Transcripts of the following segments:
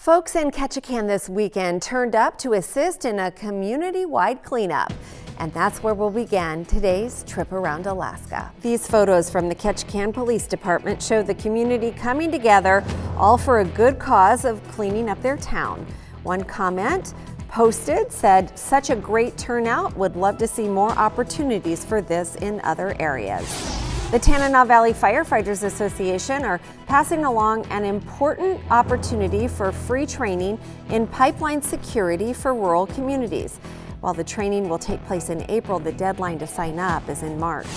Folks in Ketchikan this weekend turned up to assist in a community-wide cleanup. And that's where we'll begin today's trip around Alaska. These photos from the Ketchikan Police Department show the community coming together, all for a good cause of cleaning up their town. One comment posted said, such a great turnout, would love to see more opportunities for this in other areas. The Tanana Valley Firefighters Association are passing along an important opportunity for free training in pipeline security for rural communities. While the training will take place in April, the deadline to sign up is in March.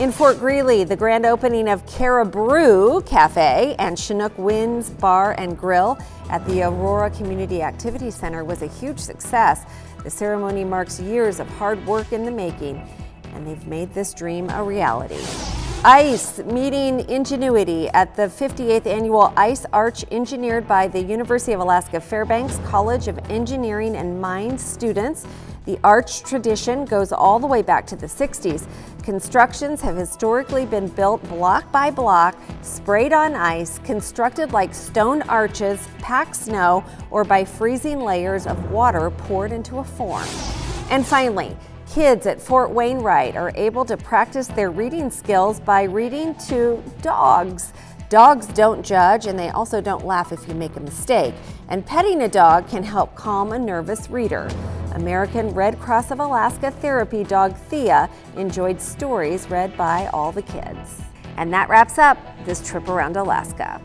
In Fort Greely, the grand opening of Caribrew Cafe and Chinook Winds Bar and Grill at the Aurora Community Activity Center was a huge success. The ceremony marks years of hard work in the making, and they've made this dream a reality. ICE meeting ingenuity at the 58th annual ICE Arch engineered by the University of Alaska Fairbanks College of Engineering and Mines students. The arch tradition goes all the way back to the 60s. Constructions have historically been built block by block, sprayed on ice, constructed like stone arches, packed snow, or by freezing layers of water poured into a form. And finally, Kids at Fort Wainwright are able to practice their reading skills by reading to dogs. Dogs don't judge and they also don't laugh if you make a mistake. And petting a dog can help calm a nervous reader. American Red Cross of Alaska therapy dog Thea enjoyed stories read by all the kids. And that wraps up this trip around Alaska.